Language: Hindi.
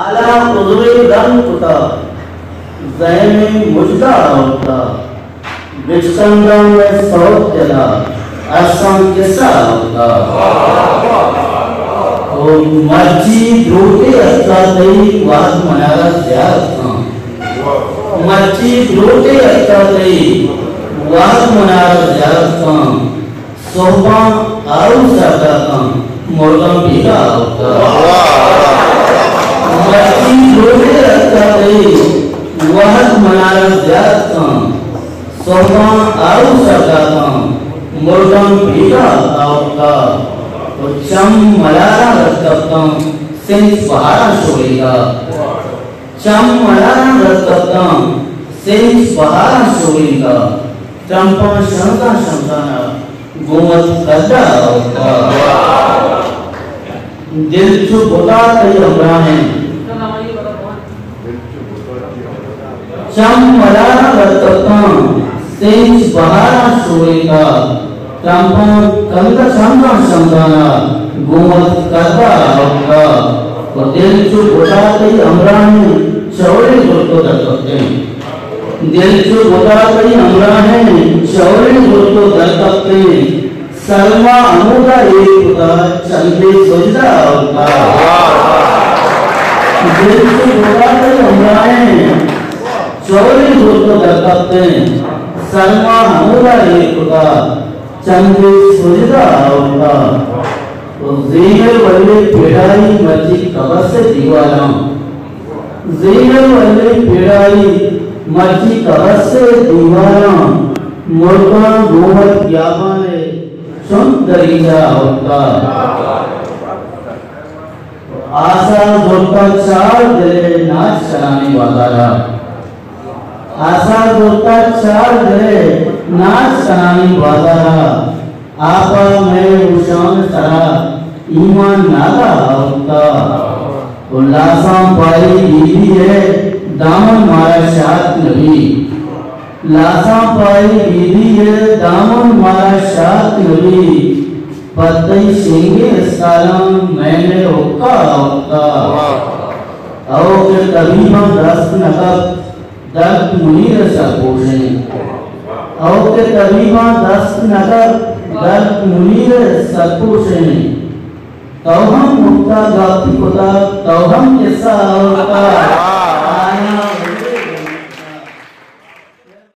आला उजवे रंग पुता जैन मुझदा होता विचकंदम में सौत जला असम किस्सा होता ओ मर्ज़ी ब्रोटे असता तई वाद मनारा ज़्यादा मर्ज़ी ब्रोटे असता तई वाद मनारा ज़्यादा सोबा आउ सका मुर्गम भीगा होता मर्ज़ी ब्रोटे असता तई वाद मनारा ज़्यादा सोबा आउ सका मुर्गम भीगा होता तो चम मलारा रक्तम सिंह पहाड़ा शोरेगा चम मलारा रक्तम सिंह पहाड़ा शोरेगा चंपा शंका शंकाना गोमत कदा होगा दिल चुप होता कई हमरा है। चम मलारा रक्तम सिंह पहाड़ा शोरेगा चंपा कविता शंका शंकाना गोमत कदा होगा और दिल चुप होता कई हमरा है चौड़े जोतो दर्दते दिल चुप होता कई हमरा है चौड़े जोतो दर्दते सर्वा अमुदा एक होता चंदे सुजदा होगा दिल चुप होता कई हमरा है। चौड़े जोतो दर्दते सर्वा अमुदा एक होता चंदे सुजदा होगा तो जेल वाले। पेड़ाई मर्ज़ी कबर से दीवाना जेल वाले पेड़ाई मर्ज़ी कबर से दीवाना मुर्गा गोबर ज्ञापन सुन दरीजा आशा जोता चार दिले नाच चलाने वाला रहा आशा जोता चार नाच चलाने वाला रहा आपा मैं उशान सरा, ईमान नागा होता। उल्लासा पाई बीवी है, दामन मारा शात नबी। लासा पाई बीवी है, दामन मारा शात नबी। पतई सिंगे सालम मैंने ओका होता। आओ के कभी हम दस नकब दर्द रसा पोषे और के हम दस नकब रसा पोषे तो हम मुक्ता गाती पुता तो हम कैसा होता